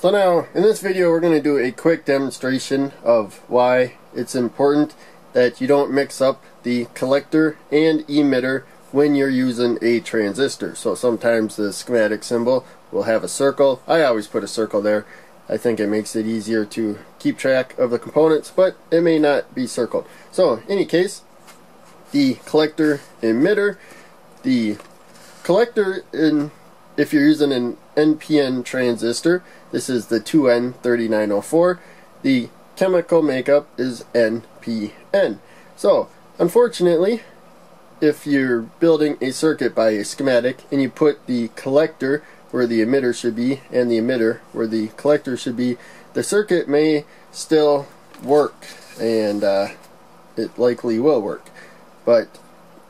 So now, in this video we're going to do a quick demonstration of why it's important that you don't mix up the collector and emitter when you're using a transistor. So sometimes the schematic symbol will have a circle. I always put a circle there. I think it makes it easier to keep track of the components, but it may not be circled. So, in any case, the collector emitter, the collector in if you're using an NPN transistor, this is the 2N3904. The chemical makeup is NPN. So, unfortunately, if you're building a circuit by a schematic and you put the collector where the emitter should be and the emitter where the collector should be, the circuit may still work and uh, it likely will work. But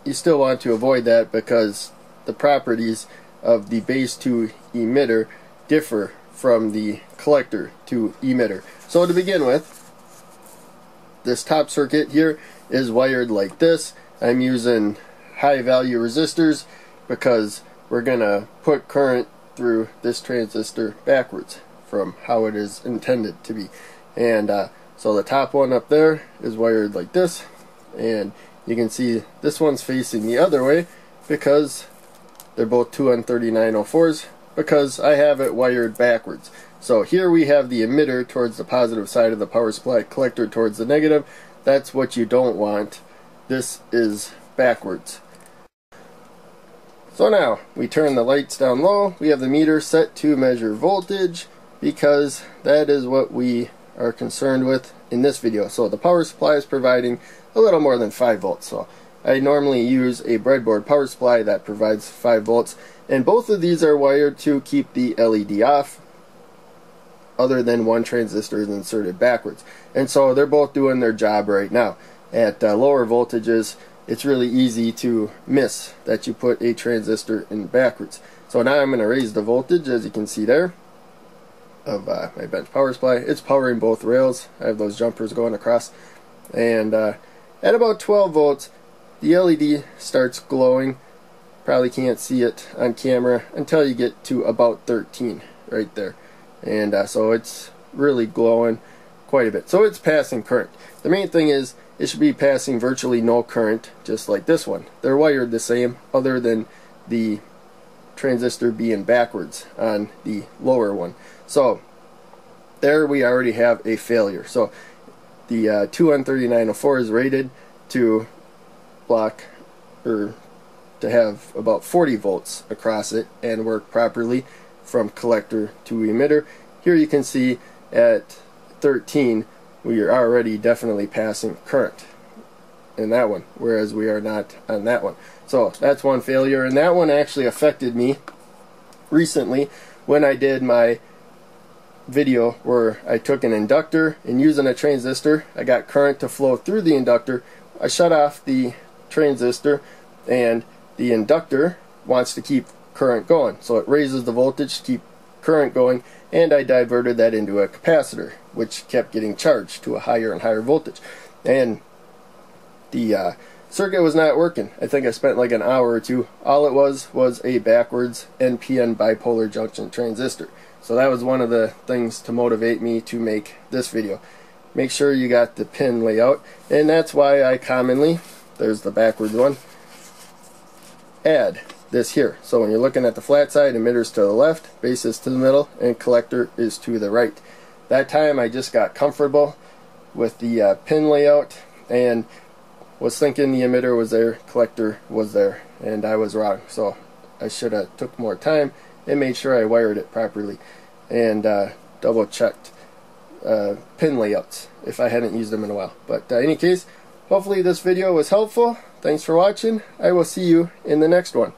you still want to avoid that because the properties of the base to emitter differ from the collector to emitter. So to begin with, this top circuit here is wired like this. I'm using high value resistors because we're going to put current through this transistor backwards from how it is intended to be. And uh, so the top one up there is wired like this and you can see this one's facing the other way because they're both 2N3904s because I have it wired backwards. So here we have the emitter towards the positive side of the power supply, collector towards the negative. That's what you don't want. This is backwards. So now, we turn the lights down low. We have the meter set to measure voltage because that is what we are concerned with in this video. So the power supply is providing a little more than 5 volts. So I normally use a breadboard power supply that provides 5 volts and both of these are wired to keep the LED off other than one transistor is inserted backwards. And so they're both doing their job right now. At uh, lower voltages it's really easy to miss that you put a transistor in backwards. So now I'm going to raise the voltage as you can see there of uh, my bench power supply. It's powering both rails. I have those jumpers going across. And uh, at about 12 volts the LED starts glowing. Probably can't see it on camera until you get to about 13 right there. And uh, so it's really glowing quite a bit. So it's passing current. The main thing is it should be passing virtually no current just like this one. They're wired the same other than the transistor being backwards on the lower one. So there we already have a failure. So the uh, 2N3904 is rated to block or to have about 40 volts across it and work properly from collector to emitter. Here you can see at 13 we are already definitely passing current in that one whereas we are not on that one. So that's one failure and that one actually affected me recently when I did my video where I took an inductor and using a transistor I got current to flow through the inductor I shut off the transistor and the inductor wants to keep current going. So it raises the voltage to keep current going and I diverted that into a capacitor which kept getting charged to a higher and higher voltage. And the uh, circuit was not working. I think I spent like an hour or two. All it was was a backwards NPN bipolar junction transistor. So that was one of the things to motivate me to make this video. Make sure you got the pin layout and that's why I commonly there's the backwards one. Add this here. So when you're looking at the flat side, emitter's to the left, base is to the middle, and collector is to the right. That time I just got comfortable with the uh, pin layout and was thinking the emitter was there, collector was there, and I was wrong. So I should have took more time and made sure I wired it properly and uh, double checked uh, pin layouts if I hadn't used them in a while. But uh, any case, Hopefully this video was helpful. Thanks for watching. I will see you in the next one.